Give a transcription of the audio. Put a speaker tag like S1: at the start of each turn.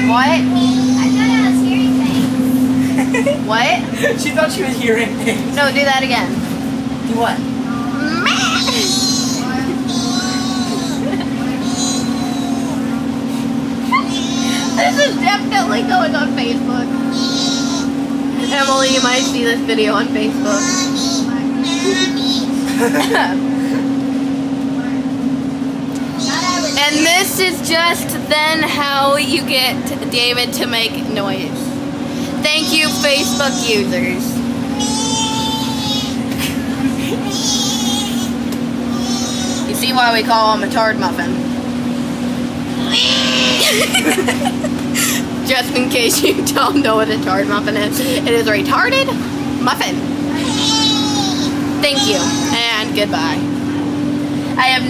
S1: David, what?
S2: I thought I was hearing things.
S1: What?
S3: she thought she was hearing things.
S1: No, do that again.
S3: Do what?
S1: This is definitely going on Facebook. Emily, you might see this video on Facebook. and this is just then how you get David to make noise. Thank you, Facebook users. You see why we call him a tard muffin. Just in case you don't know what a tard muffin is, it is a retarded muffin. Thank you, and goodbye. I have no